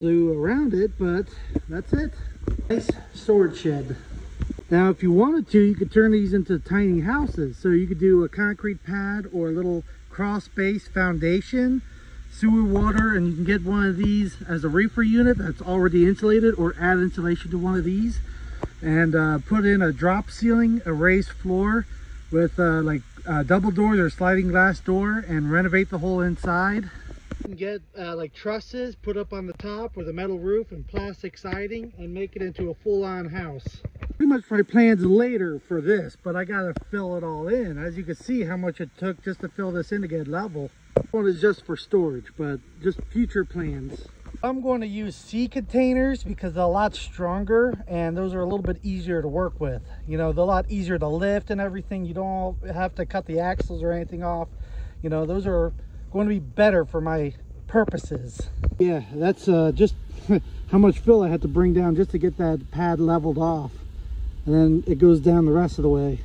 glue around it, but that's it. Nice storage shed. Now, if you wanted to, you could turn these into tiny houses. So you could do a concrete pad or a little cross space foundation, sewer water, and you can get one of these as a reefer unit that's already insulated or add insulation to one of these and uh, put in a drop ceiling, a raised floor with uh, like uh, double doors or sliding glass door and renovate the whole inside. You can get uh, like trusses put up on the top with a metal roof and plastic siding and make it into a full-on house. Pretty much my plans later for this, but I gotta fill it all in. As you can see how much it took just to fill this in to get level. One is just for storage, but just future plans. I'm going to use sea containers because they're a lot stronger and those are a little bit easier to work with. You know, they're a lot easier to lift and everything. You don't have to cut the axles or anything off. You know, those are going to be better for my purposes. Yeah, that's uh, just how much fill I had to bring down just to get that pad leveled off. And then it goes down the rest of the way.